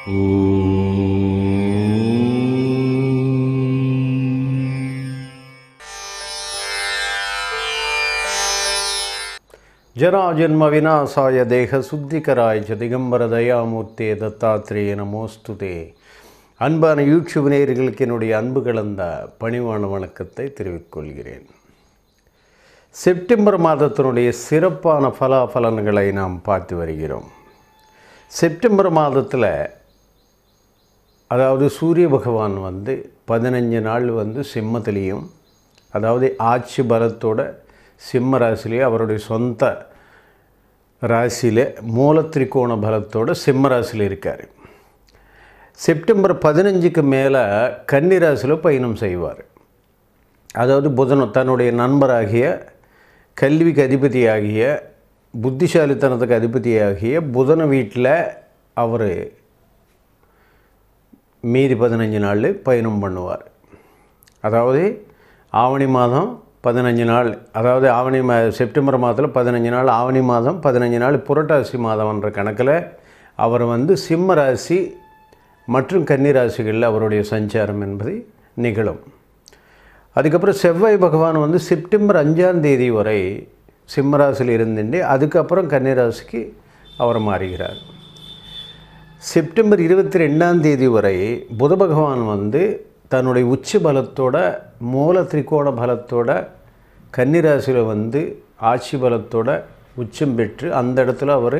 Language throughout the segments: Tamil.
ஜராஜன்ம விநாசாய தேக சுத்திகராய் ஜ திகம்பர தயாமூர்த்தே தத்தாத்திரேய நமோஸ்துதே. அன்பான யூடியூப் நேயர்களுக்கு என்னுடைய அன்பு கலந்த பணிவான வணக்கத்தை தெரிவித்துக்கொள்கிறேன் செப்டம்பர் மாதத்தினுடைய சிறப்பான பலாபலன்களை நாம் பார்த்து வருகிறோம். செப்டம்பர் மாதத்தில் அதாவது சூரிய பகவான் வந்து பதினஞ்சு நாள் வந்து சிம்மத்திலையும் அதாவது ஆட்சி பலத்தோட சிம்ம ராசிலேயே அவருடைய சொந்த ராசியில் மூலத்திரிகோண பலத்தோட சிம்ம ராசியில் இருக்கார். செப்டம்பர் பதினஞ்சுக்கு மேலே கன்னி ராசியில் பயணம் செய்வார். அதாவது புதன் தன்னுடைய நண்பராகிய கல்விக்கு அதிபதியாகிய புத்திசாலித்தனத்துக்கு அதிபதியாகிய புதன வீட்டில் அவர் மீதி பதினஞ்சு நாள் பயணம் பண்ணுவார். அதாவது ஆவணி மாதம் பதினஞ்சு நாள் அதாவது ஆவணி மா செப்டம்பர் மாதத்தில் பதினஞ்சு நாள் ஆவணி மாதம் பதினஞ்சு நாள் புரட்டாசி மாதம்ன்ற கணக்கில் அவர் வந்து சிம்ம ராசி மற்றும் கன்னி ராசிகளில் அவருடைய சஞ்சாரம் என்பது நிகழும். அதுக்கப்புறம் செவ்வாய் பகவான் வந்து செப்டம்பர் அஞ்சாம் தேதி வரை சிம்மராசியில் இருந்துட்டு அதுக்கப்புறம் கன்னிராசிக்கு அவர் மாறுகிறார். செப்டம்பர் இருபத்தி ரெண்டாம் தேதி வரை புத பகவான் வந்து தன்னுடைய உச்ச பலத்தோட மூல திரிகோண பலத்தோட கன்னிராசியில் வந்து ஆட்சி பலத்தோட உச்சம் பெற்று அந்த இடத்துல அவர்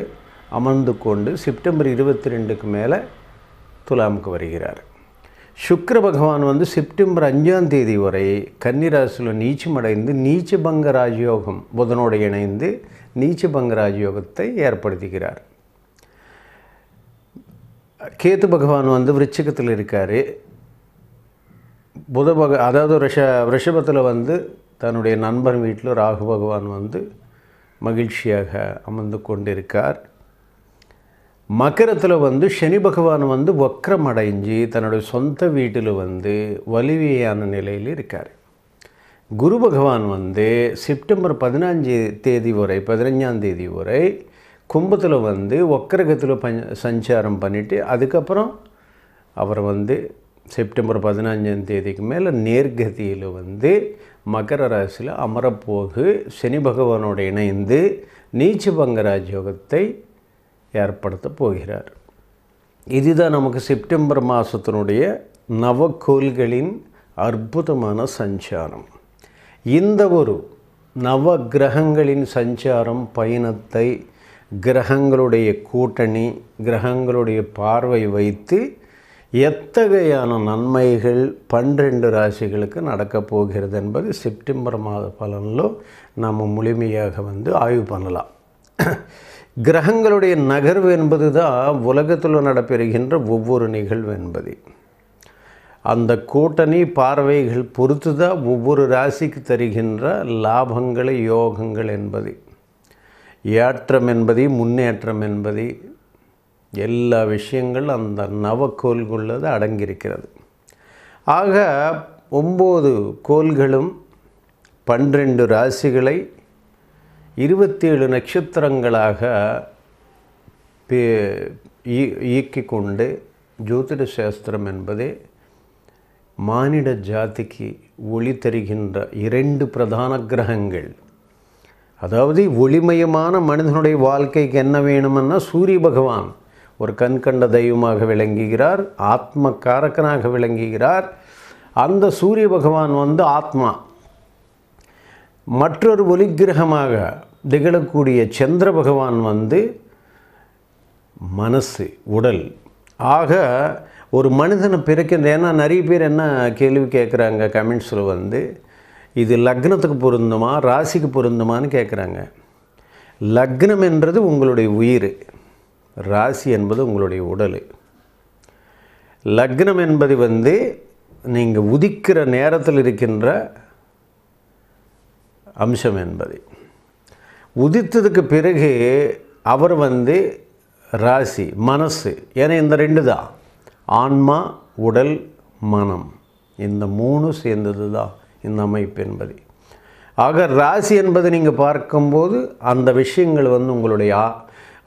அமர்ந்து கொண்டு செப்டம்பர் இருபத்தி ரெண்டுக்கு மேலே துலாமுக்கு வருகிறார். சுக்கர பகவான் வந்து செப்டம்பர் அஞ்சாம் தேதி வரை கன்னிராசியில் நீச்சமடைந்து நீச்சபங்க ராஜயோகம் புதனோடு இணைந்து நீச்சபங்க ராஜயோகத்தை ஏற்படுத்துகிறார். கேத்து பகவான் வந்து விருச்சிகத்தில் இருக்கார். புத பக அதாவது ரிஷ ரிஷபத்தில் வந்து தன்னுடைய நண்பர் வீட்டில் ராகு பகவான் வந்து மகிழ்ச்சியாக அமர்ந்து கொண்டிருக்கார். மகரத்தில் வந்து சனி பகவான் வந்து வக்ரம் அடைஞ்சு தன்னுடைய சொந்த வீட்டில் வந்து வலிமையான நிலையில் இருக்கார். குரு பகவான் வந்து செப்டம்பர் பதினஞ்சு தேதி வரை பதினஞ்சாம் தேதி வரை கும்பத்தில் வந்து ஒக்கரகத்தில் பஞ்ச சஞ்சாரம் பண்ணிவிட்டு அதுக்கப்புறம் அவர் வந்து செப்டம்பர் பதினஞ்சாம் தேதிக்கு மேலே நேர்கதியில் வந்து மகர ராசியில் அமரப்போகு சனி பகவானோடு இணைந்து நீச்சபங்க யோகத்தை ஏற்படுத்த போகிறார். இதுதான் நமக்கு செப்டம்பர் மாதத்தினுடைய நவக்கோள்களின் அற்புதமான சஞ்சாரம். இந்த ஒரு நவ கிரகங்களின் சஞ்சாரம் பயணத்தை கிரகங்களுடைய கூட்டணி கிரகங்களுடைய பார்வை வைத்து எத்தகையான நன்மைகள் பன்னிரெண்டு ராசிகளுக்கு நடக்கப் போகிறது என்பது செப்டம்பர் மாத பலனில் நாம் முழுமையாக வந்து ஆய்வு பண்ணலாம். கிரகங்களுடைய நகர்வு என்பது தான் உலகத்தில் நடைபெறுகின்ற ஒவ்வொரு நிகழ்வு என்பது. அந்த கூட்டணி பார்வைகள் பொறுத்து தான் ஒவ்வொரு ராசிக்கு தருகின்ற லாபங்களை யோகங்கள் என்பது. ஏற்றம் என்பது முன்னேற்றம் என்பது எல்லா விஷயங்கள் அந்த நவக்கோள்குள்ளது அடங்கியிருக்கிறது. ஆக ஒம்பது கோள்களும் பன்னிரெண்டு ராசிகளை இருபத்தேழு நட்சத்திரங்களாக இயக்கி கொண்டு ஜோதிட சாஸ்திரம் என்பதே மானிட ஜாதிக்கு ஒளி தருகின்ற இரண்டு பிரதான கிரகங்கள். அதாவது ஒளிமயமான மனிதனுடைய வாழ்க்கைக்கு என்ன வேணுமென்னா சூரிய பகவான். ஒரு கண் கண்ட தெய்வமாக விளங்குகிறார் ஆத்ம காரக்கனாக விளங்குகிறார். அந்த சூரிய பகவான் வந்து ஆத்மா. மற்றொரு ஒளிக்கிரகமாக திகழக்கூடிய சந்திர பகவான் வந்து மனசு உடல். ஆக ஒரு மனிதனை பிறக்கின்ற ஏன்னா நிறைய பேர் என்ன கேள்வி கேட்குறாங்க கமெண்ட்ஸில் வந்து இது லக்னத்துக்கு பொருந்துமா ராசிக்கு பொருந்துமான்னு கேட்குறாங்க லக்னம் என்றது உங்களுடைய உயிர் ராசி என்பது உங்களுடைய உடல். லக்னம் என்பது வந்து நீங்கள் உதிக்கிற நேரத்தில் இருக்கின்ற அம்சம் என்பது. உதித்ததுக்கு பிறகு அவர் வந்து ராசி மனசு ஏன்னா இந்த ரெண்டு தான். ஆன்மா உடல் மனம். இந்த மூணு சேர்ந்தது தான் இந்த அமைப்பு என்பது. ஆக ராசி என்பது நீங்கள் பார்க்கும்போது அந்த விஷயங்கள் வந்து உங்களுடைய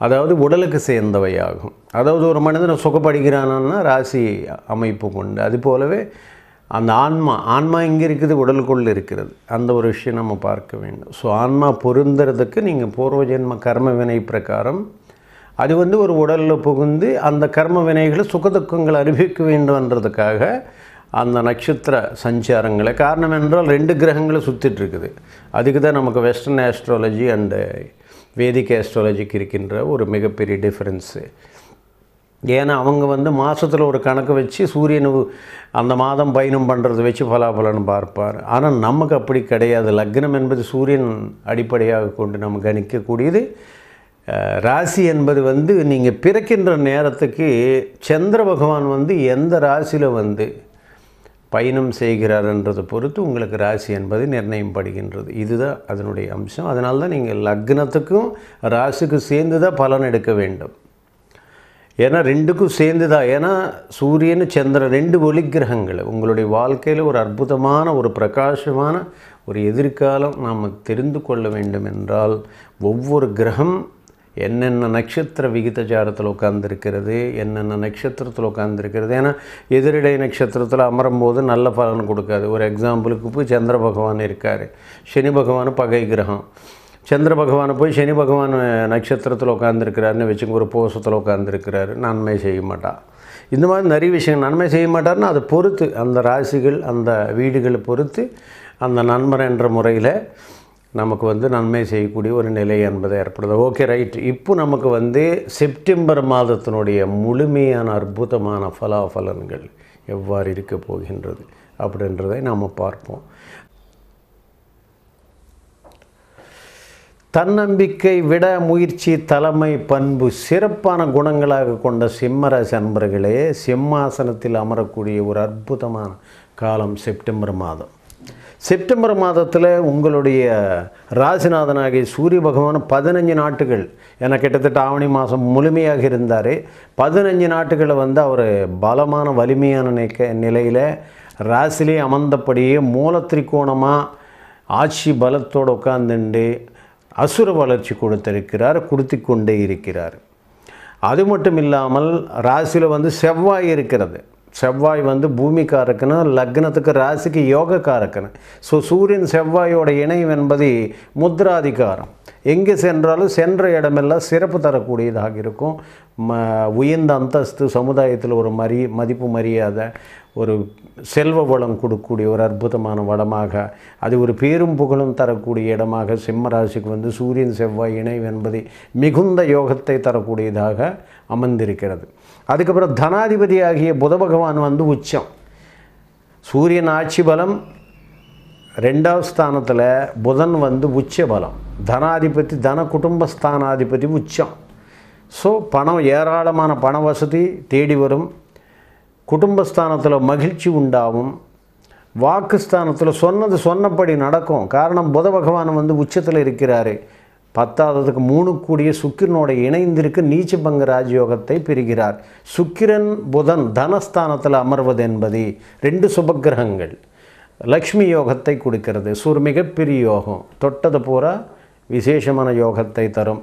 அதாவது உடலுக்கு சேர்ந்தவையாகும். அதாவது ஒரு மனிதனை சுகப்படுகிறானா ராசி அமைப்பு கொண்டு அது போலவே அந்த ஆன்மா ஆன்மா எங்கே இருக்குது? உடலுக்குள் இருக்கிறது. அந்த ஒரு விஷயம் நம்ம பார்க்க வேண்டும். ஸோ ஆன்மா பொருந்துறதுக்கு நீங்கள் பூர்வ ஜென்ம கர்ம வினை பிரகாரம் அது வந்து ஒரு உடலில் புகுந்து அந்த கர்ம வினைகளை சுகதுக்கங்கள் அனுபவிக்க வேண்டும்ன்றதுக்காக அந்த நட்சத்திர சஞ்சாரங்களை. காரணம் என்றால் ரெண்டு கிரகங்களும் சுற்றிட்டு இருக்குது. அதுக்கு தான் நமக்கு வெஸ்டர்ன் ஆஸ்ட்ராலஜி அண்டு வேதிக் ஆஸ்ட்ராலஜிக்கு இருக்கின்ற ஒரு மிகப்பெரிய டிஃப்ரென்ஸு ஏன்னா அவங்க வந்து மாதத்தில் ஒரு கணக்கு வச்சு சூரியனு அந்த மாதம் பயணம் பண்ணுறத வச்சு பலாபலன் பார்ப்பார். ஆனால் நமக்கு அப்படி கிடையாது. லக்னம் என்பது சூரியன் அடிப்படையாக கொண்டு நம்ம கணிக்கக்கூடியது. ராசி என்பது வந்து நீங்கள் பிறக்கின்ற நேரத்துக்கு சந்திர பகவான் வந்து எந்த ராசியில் வந்து பயணம் செய்கிறார்ன்றதை பொறுத்து உங்களுக்கு ராசி என்பது நிர்ணயம் படுகின்றது இதுதான் அதனுடைய அம்சம். அதனால தான் நீங்கள் லக்னத்துக்கும் ராசிக்கு சேர்ந்து தான் பலன் எடுக்க வேண்டும். ஏன்னா ரெண்டுக்கும் சேர்ந்து தான் ஏன்னா சூரியன் சந்திரன் ரெண்டு ஒளி கிரகங்கள். உங்களுடைய வாழ்க்கையில் ஒரு அற்புதமான ஒரு பிரகாசமான ஒரு எதிர்காலம் நாம் தெரிந்து கொள்ள வேண்டும் என்றால் ஒவ்வொரு கிரகம் என்னென்ன நட்சத்திர விகிதச்சாரத்தில் உட்காந்துருக்கிறது என்னென்ன நட்சத்திரத்தில் உட்காந்துருக்கிறது ஏன்னா எதிரிடை நட்சத்திரத்தில் அமரும் போது நல்ல பலன் கொடுக்காது. ஒரு எக்ஸாம்பிளுக்கு போய் சந்திர பகவான் இருக்கார். சனி பகவான் பகை கிரகம். சந்திர பகவானை போய் சனி பகவான் நட்சத்திரத்தில் உட்காந்துருக்கிறாருன்னு வச்சுங்க ஒரு போஷத்தில் உட்காந்துருக்கிறாரு நன்மை செய்ய மாட்டான் இந்த மாதிரி நிறைய விஷயம் நன்மை செய்ய மாட்டார்னா அதை பொறுத்து அந்த ராசிகள் அந்த வீடுகளை பொறுத்து அந்த நண்பர் என்ற முறையில் நமக்கு வந்து நன்மை செய்யக்கூடிய ஒரு நிலை என்பதை ஏற்படுது. ஓகே ரைட் இப்போ நமக்கு வந்து செப்டம்பர் மாதத்தினுடைய முழுமையான அற்புதமான ஃபலாஃபலன்கள் எவ்வாறு இருக்க போகின்றது அப்படின்றதை நாம் பார்ப்போம். தன்னம்பிக்கை விட முயற்சி தலைமை பண்பு சிறப்பான குணங்களாக கொண்ட சிம்மராசி அன்பர்களே சிம்மாசனத்தில் அமரக்கூடிய ஒரு அற்புதமான காலம் செப்டம்பர் மாதம். செப்டம்பர் மாதத்தில் உங்களுடைய ராசிநாதனாகிய சூரிய பகவான் பதினஞ்சு நாட்டுகள் என கிட்டத்தட்ட ஆவணி மாதம் முழுமையாக இருந்தார். பதினஞ்சு நாட்டுகளை வந்து அவர் பலமான வலிமையான நிக்க நிலையில் ராசிலே அமர்ந்தபடியே மூலத்திரிகோணமாக ஆட்சி பலத்தோடு உட்கார்ந்துண்டு அசுர வளர்ச்சி கொடுத்திருக்கிறார் கொடுத்து கொண்டே இருக்கிறார். அது மட்டும் இல்லாமல் ராசியில் வந்து செவ்வாய் இருக்கிறது. செவ்வாய் வந்து பூமிக்காரக்குன்னு லக்னத்துக்கு ராசிக்கு யோகக்காரக்குன்னு ஸோ சூரியன் செவ்வாயோட இணையம் என்பது முத்ராதிகாரம். எங்கே சென்றாலும் சென்ற இடமெல்லாம் சிறப்பு தரக்கூடியதாக இருக்கும். ம உயர்ந்த அந்தஸ்து சமுதாயத்தில் ஒரு மரி மதிப்பு மரியாதை ஒரு செல்வ வளம் கொடுக்கக்கூடிய ஒரு அற்புதமான வளமாக அது ஒரு பேரும் புகழும் தரக்கூடிய இடமாக சிம்மராசிக்கு வந்து சூரியன் செவ்வாய் இணைவு என்பது மிகுந்த யோகத்தை தரக்கூடியதாக அமர்ந்திருக்கிறது அதுக்கப்புறம் தனாதிபதி ஆகிய புத பகவான் வந்து உச்சம். சூரியன் ஆட்சி பலம் ரெண்டாவது ஸ்தானத்தில் புதன் வந்து உச்ச பலம். தனாதிபதி தன குடும்ப ஸ்தானாதிபதி உச்சம். ஸோ பணம் ஏராளமான பண வசதி தேடி வரும். குடும்பஸ்தானத்தில் மகிழ்ச்சி உண்டாகும். வாக்குஸ்தானத்தில் சொன்னது சொன்னபடி நடக்கும். காரணம் புத பகவான் வந்து உச்சத்தில் இருக்கிறாரு. பத்தாவதுக்கு மூணு கூடிய சுக்கிரனோட இணைந்திருக்கு நீச்சபங்க ராஜயோகத்தை பெறுகிறார் சுக்கிரன் புதன் தனஸ்தானத்தில் அமர்வது என்பது ரெண்டு சுபக்கிரகங்கள். லக்ஷ்மி யோகத்தை கொடுக்கிறது. சூர் மிகப்பெரிய யோகம். தொட்டது பூரா விசேஷமான யோகத்தை தரும்.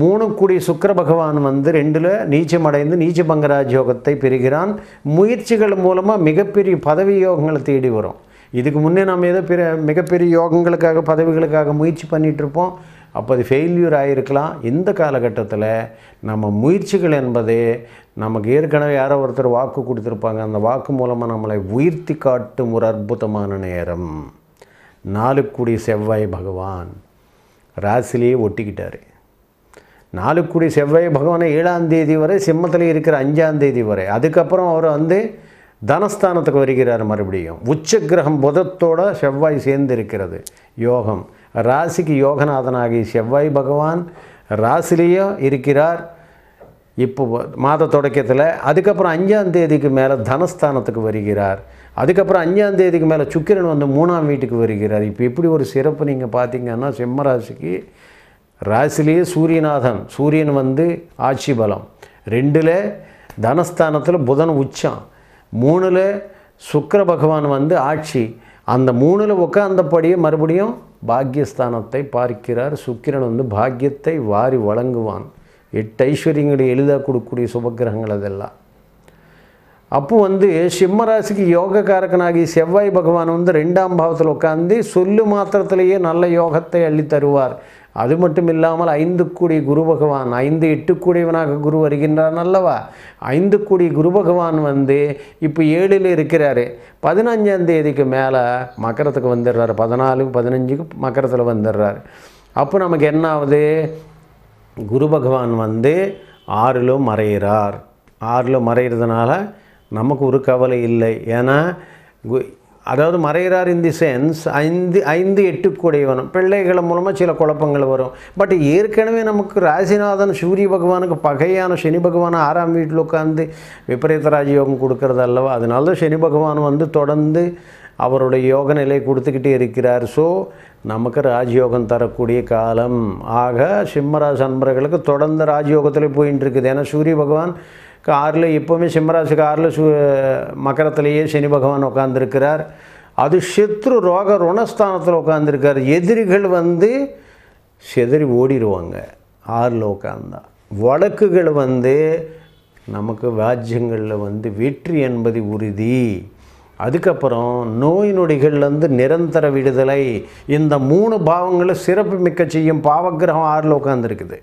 மூணு கூடி சுக்கிர பகவான் வந்து ரெண்டில் நீச்சமடைந்து நீச்சபங்கராஜ் யோகத்தை பெறுகிறான் முயற்சிகள் மூலமாக மிகப்பெரிய பதவி யோகங்களை தேடி வரும். இதுக்கு முன்னே நம்ம ஏதோ பிற மிகப்பெரிய யோகங்களுக்காக பதவிகளுக்காக முயற்சி பண்ணிகிட்ருப்போம் அப்போ அது ஃபெயில்யூர் ஆகிருக்கலாம் இந்த காலகட்டத்தில் நம்ம முயற்சிகள் என்பதே நமக்கு ஏற்கனவே யாரோ ஒருத்தர் வாக்கு கொடுத்துருப்பாங்க. அந்த வாக்கு மூலமாக நம்மளை உயர்த்தி காட்டும் ஒரு அற்புதமான நேரம். நாலுக்குடி செவ்வாய் பகவான் ராசிலேயே ஒட்டிக்கிட்டார். நாலுக்குடி செவ்வாய் பகவானை ஏழாம் தேதி வரை சிம்மத்தில் இருக்கிற அஞ்சாம் தேதி வரை. அதுக்கப்புறம் அவர் வந்து தனஸ்தானத்துக்கு வருகிறார் மறுபடியும். உச்ச கிரகம் புதத்தோட செவ்வாய் சேர்ந்து இருக்கிறது யோகம். ராசிக்கு யோகநாதனாகி செவ்வாய் பகவான் ராசிலேயோ இருக்கிறார். இப்போ மாத தொடக்கத்தில் அதுக்கப்புறம் அஞ்சாம் தேதிக்கு மேலே தனஸ்தானத்துக்கு வருகிறார். அதுக்கப்புறம் அஞ்சாம் தேதிக்கு மேலே சுக்கிரன் வந்து மூணாம் வீட்டுக்கு வருகிறார். இப்போ இப்படி ஒரு சிறப்பு நீங்கள் பார்த்தீங்கன்னா சிம்ம ராசிக்கு ராசிலேயே சூரியநாதன். சூரியன் வந்து ஆட்சி பலம். ரெண்டில் தனஸ்தானத்தில் புதன் உச்சம். மூணில் சுக்கிர பகவான் வந்து ஆட்சி. அந்த மூணில் உட்காந்தபடியே மறுபடியும் பாக்கியஸ்தானத்தை பார்க்கிறார். சுக்கிரன் வந்து பாக்கியத்தை வாரி வழங்குவான். எட்டு ஐஸ்வர்யங்களை எளிதாக கொடுக்கக்கூடிய சுபக்கிரகங்கள் அதெல்லாம். அப்போ வந்து சிம்மராசிக்கு யோகக்காரகனாகி செவ்வாய் பகவான் வந்து ரெண்டாம் பாவத்தில் உட்காந்து சொல்லு மாத்திரத்திலேயே நல்ல யோகத்தை அள்ளி தருவார். அது மட்டும் இல்லாமல் ஐந்து கூடி குரு பகவான் ஐந்து எட்டு கூடியவனாக குரு வருகின்றான் அல்லவா? ஐந்து கூடி குரு பகவான் வந்து இப்போ ஏழில் இருக்கிறாரு. பதினஞ்சாம் தேதிக்கு மேலே மக்கரத்துக்கு வந்துடுறாரு. பதினாலு பதினஞ்சுக்கு மக்கரத்தில் வந்துடுறாரு. அப்போ நமக்கு என்ன ஆகுது குரு பகவான் வந்து ஆறில் மறைகிறார் ஆறில் மறைகிறதுனால நமக்கு ஒரு கவலை இல்லை. ஏன்னா கு- அதாவது மறைகிறார் இன் தி சென்ஸ் ஐந்து ஐந்து எட்டு கூடையவனும் பிள்ளைகள் மூலமாக சில குழப்பங்கள் வரும். பட் ஏற்கனவே நமக்கு ராசிநாதன் சூரிய பகவானுக்கு பகையான சனி பகவான் ஆறாம் வீட்டில் உட்காந்து விபரீத ராஜயோகம் கொடுக்கறது அல்லவா? அதனால தான் சனி பகவான் வந்து தொடர்ந்து அவருடைய யோக நிலை கொடுத்துக்கிட்டே இருக்கிறார். ஸோ நமக்கு ராஜயோகம் தரக்கூடிய காலம். ஆக சிம்மராஜ் அன்பர்களுக்கு தொடர்ந்து ராஜயோகத்தில் போயின்னு இருக்குது ஏன்னா சூரிய பகவான் ஆறில் எப்போவுமே சிம்மராசிக்கு ஆறில் சு மக்கரத்திலேயே சனி பகவான் உட்காந்துருக்கிறார் அது சத்ரு ரோக ருணஸ்தானத்தில் உட்காந்துருக்கார் எதிரிகள் வந்து செதறி ஓடிடுவாங்க ஆறில் உட்காந்தா வழக்குகள் வந்து நமக்கு வாஜ்யங்களில் வந்து வெற்றி என்பது உறுதி. அதுக்கப்புறம் நோய் நொடிகள்லேருந்து நிரந்தர விடுதலை. இந்த மூணு பாவங்களை சிறப்பு மிக்க செய்யும் பாவக்கிரகம் ஆறில் உட்காந்துருக்குது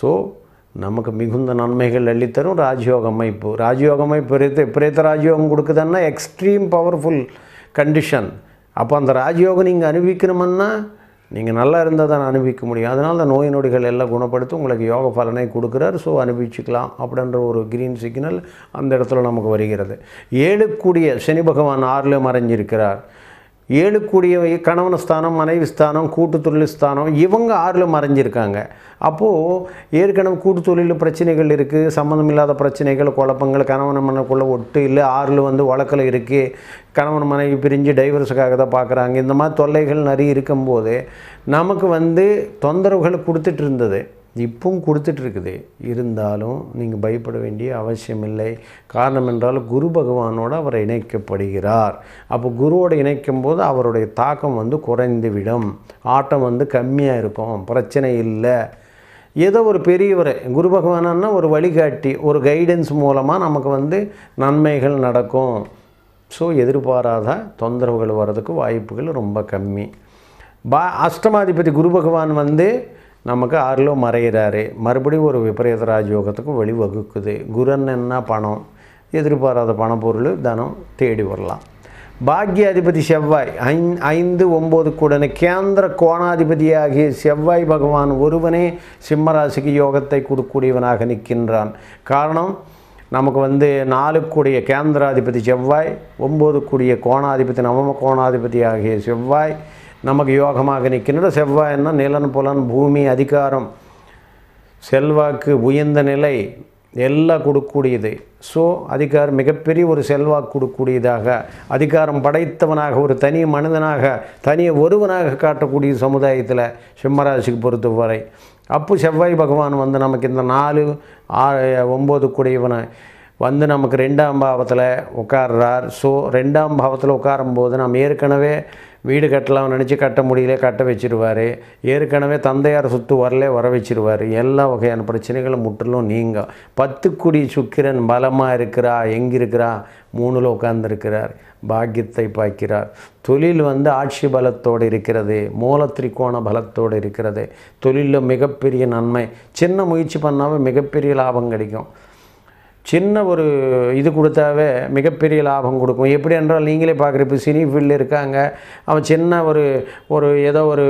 ஸோ நமக்கு மிகுந்த நன்மைகள் அள்ளித்தரும் ராஜயோக அமைப்பு ராஜயோக அமைப்பு பிரேத்த பிரேத்த ராஜயோகம் கொடுக்குதுன்னா எக்ஸ்ட்ரீம் பவர்ஃபுல் கண்டிஷன் அப்போ அந்த ராஜயோகம் நீங்கள் அனுபவிக்கணுமன்னா நீங்கள் நல்லா இருந்தால் தான் அனுபவிக்க முடியும். அதனால் அந்த நோய் நொடிகள் எல்லாம் குணப்படுத்தி உங்களுக்கு யோக பலனை கொடுக்குறாரு. ஸோ அனுபவிச்சுக்கலாம் அப்படின்ற ஒரு கிரீன் சிக்னல் அந்த இடத்துல நமக்கு வருகிறது. ஏழுக்கூடிய சனி பகவான் ஆறில் மறைஞ்சிருக்கிறார். ஏழுக்கூடிய கணவன் ஸ்தானம் மனைவி ஸ்தானம் கூட்டு தொழில் ஸ்தானம் இவங்க ஆறில் மறைஞ்சிருக்காங்க. அப்போது ஏற்கனவே கூட்டு தொழில் பிரச்சனைகள் இருக்குது சம்மந்தம் இல்லாத பிரச்சனைகள் குழப்பங்கள் கணவன் மனைக்குள்ளே ஒட்டு இல்லை ஆறில் வந்து வழக்கில் இருக்குது கணவன் மனைவி பிரிஞ்சு டைவர்ஸுக்காக தான் பார்க்குறாங்க இந்த மாதிரி தொல்லைகள் நிறைய இருக்கும்போது நமக்கு வந்து தொந்தரவுகள் கொடுத்துட்டு இருந்தது. இப்பவும் கொடுத்துட்டு இருக்குது இருந்தாலும் நீங்கள் பயப்பட வேண்டிய அவசியம் இல்லை. காரணம் என்றால் குரு பகவானோடு அவர் இணைக்கப்படுகிறார். அப்போ குருவோடு இணைக்கும் போது அவருடைய தாக்கம் வந்து குறைந்துவிடும். ஆட்டம் வந்து கம்மியாக இருக்கும். பிரச்சனை இல்லை. ஏதோ ஒரு பெரியவர் குரு பகவானா ஒரு வழிகாட்டி ஒரு கைடன்ஸ் மூலமாக நமக்கு வந்து நன்மைகள் நடக்கும். ஸோ எதிர்பாராத தொந்தரவுகள் வர்றதுக்கு வாய்ப்புகள் ரொம்ப கம்மி. பா அஷ்டமாதிபதி குரு பகவான் வந்து நமக்கு ஆறிலோ மறைகிறாரு மறுபடியும் ஒரு விபரீத ராஜயோகத்துக்கு வழிவகுக்குது. குரன் என்ன பணம்? எதிர்பாராத பணப்பொருள் தனம் தேடி வரலாம். பாக்யாதிபதி செவ்வாய் ஐந் ஐந்து ஒம்பது கூடனே கேந்திர கோணாதிபதியாகிய செவ்வாய் பகவான் ஒருவனே சிம்மராசிக்கு யோகத்தை கொடுக்கக்கூடியவனாக நிற்கின்றான். காரணம் நமக்கு வந்து நாலு கூடிய கேந்திராதிபதி செவ்வாய் ஒம்பது கூடிய கோணாதிபதி நவம கோணாதிபதி ஆகிய செவ்வாய் நமக்கு யோகமாக நிற்கின்ற செவ்வாய்னா நிலன் புலன் பூமி அதிகாரம். செல்வாக்கு உயர்ந்த நிலை எல்லாம் கொடுக்கக்கூடியது. ஸோ அதிகாரம் மிகப்பெரிய ஒரு செல்வாக்கு கொடுக்கக்கூடியதாக அதிகாரம் படைத்தவனாக ஒரு தனி மனிதனாக தனி ஒருவனாக காட்டக்கூடிய சமுதாயத்தில் சிம்மராசிக்கு பொறுத்தவரை அப்போ செவ்வாய் பகவான் வந்து நமக்கு இந்த நாலு ஆறு ஒம்பது கூடியவனை வந்து நமக்கு ரெண்டாம் பாவத்தில் உட்கார்றார். ஸோ ரெண்டாம் பாவத்தில் உட்காரும்போது நாம் ஏற்கனவே வீடு கட்டலாம் நினச்சி கட்ட முடியல கட்ட வச்சிருவார். ஏற்கனவே தந்தையார் சொத்து வரலே வர வச்சிருவார். எல்லா வகையான பிரச்சனைகளும் முற்றிலும் நீங்க பத்து குடி சுக்கிரன் பலமாக இருக்கிறா எங்கே இருக்கிறா மூணில் உட்கார்ந்துருக்கிறார். பாக்கியத்தை பார்க்கிறார். தொழில் வந்து ஆட்சி பலத்தோடு இருக்கிறது. மூல திரிகோண பலத்தோடு இருக்கிறது. தொழிலில் மிகப்பெரிய நன்மை. சின்ன முயற்சி பண்ணாமல் மிகப்பெரிய லாபம் கிடைக்கும். சின்ன ஒரு இது கொடுத்தாவே மிகப்பெரிய லாபம் கொடுக்கும். எப்படி என்றால் நீங்களே பார்க்குற இப்போ சினி ஃபீல்டில் இருக்காங்க. அவன் சின்ன ஒரு ஒரு ஏதோ ஒரு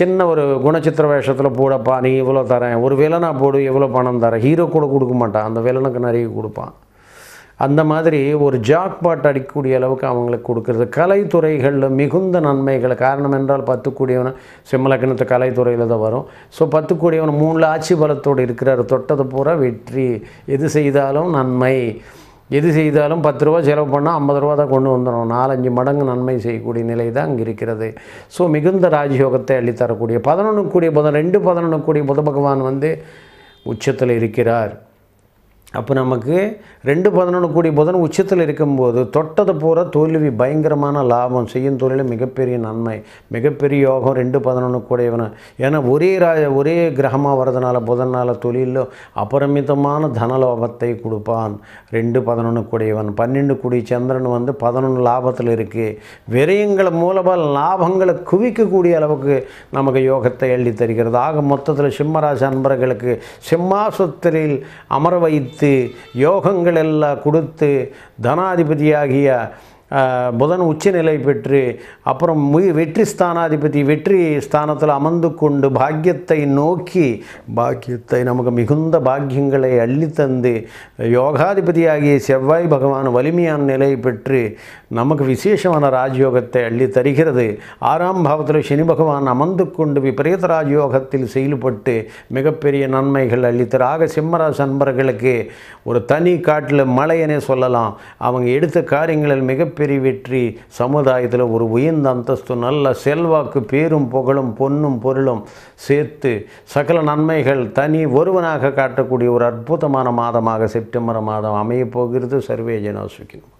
சின்ன ஒரு குணச்சித்திர வேஷத்தில் போடப்பா நீ இவ்வளோ தரேன். ஒரு வில்லனா போடு எவ்வளோ பணம் தரேன். ஹீரோ கூட கொடுக்க மாட்டான். அந்த வில்லனுக்கு நிறைய கொடுப்பான். அந்த மாதிரி ஒரு ஜாக்பாட் அடிக்கக்கூடிய அளவுக்கு அவங்களுக்கு கொடுக்குறது. கலைத்துறைகளில் மிகுந்த நன்மைகள். காரணம் என்றால் பத்து கூடியவன் சிம்மலக்கணத்து கலைத்துறையில் தான் வரும். ஸோ பத்து கூடியவன் மூணில் ஆட்சி பலத்தோடு இருக்கிறார். தொட்டது பூரா வெற்றி. எது செய்தாலும் நன்மை. எது செய்தாலும் பத்து ரூபா செலவு பண்ணால் ஐம்பது ரூபா தான் கொண்டு வந்துடும் நாலஞ்சு மடங்கு நன்மை செய்யக்கூடிய நிலை தான் அங்கே இருக்கிறது. ஸோ மிகுந்த ராஜயோகத்தை அள்ளித்தரக்கூடிய பதினொன்று கூடிய புதன் ரெண்டு பதினொன்று கூடிய புத பகவான் வந்து உச்சத்தில் இருக்கிறார். அப்போ நமக்கு ரெண்டு பதினொன்று கூடி புதன் உச்சத்தில் இருக்கும்போது தொட்டது பூரா தோல்வி பயங்கரமான லாபம் செய்யும் தொழிலில் மிகப்பெரிய நன்மை மிகப்பெரிய யோகம் ரெண்டு பதினொன்று கூடையவன. ஏன்னா ஒரே ராஜ ஒரே கிரகமாக வர்றதுனால புதனால் தொழிலில் அபரிமிதமான தனலாபத்தை கொடுப்பான். ரெண்டு பதினொன்று கூடையவன். பன்னெண்டு கூடி சந்திரன் வந்து பதினொன்று லாபத்தில் இருக்குது விரயங்களை மூலமாக லாபங்களை குவிக்கக்கூடிய அளவுக்கு நமக்கு யோகத்தை எழுதி தருகிறது. ஆக மொத்தத்தில் சிம்மராசி அன்பர்களுக்கு சிம்மாசத்திரில் அமர வைத்து யோகங்கள் எல்லாம் கொடுத்து தனாதிபதியாகிய புதன் உச்சநிலை பெற்று அப்புறம் மு வெற்றி ஸ்தானாதிபதி வெற்றி ஸ்தானத்தில் அமர்ந்து கொண்டு பாக்கியத்தை நோக்கி பாக்கியத்தை நமக்கு மிகுந்த பாக்கியங்களை அள்ளித்தந்து யோகாதிபதியாகிய செவ்வாய் பகவான் வலிமையான நிலை பெற்று நமக்கு விசேஷமான ராஜயோகத்தை அள்ளி தருகிறது ஆறாம் பாவத்தில் சனி பகவான் அமர்ந்து கொண்டு விபரீத ராஜயோகத்தில் செயல்பட்டு மிகப்பெரிய நன்மைகள் அளித்தர் ஆக சிம்மராசி அன்பர்களுக்கு ஒரு தனி காட்டில் மலையனே சொல்லலாம். அவங்க எடுத்த காரியங்களில் மிகப்பெரிய வெற்றி. சமுதாயத்தில் ஒரு உயர்ந்த அந்தஸ்து நல்ல செல்வாக்கு பேரும் புகழும் பொன்னும் பொருளும் சேர்த்து சகல நன்மைகள் தனி ஒருவனாக காட்டக்கூடிய ஒரு அற்புதமான மாதமாக செப்டம்பர் மாதம் அமையப் போகிறது. சர்வே ஜனாசுக்கினும்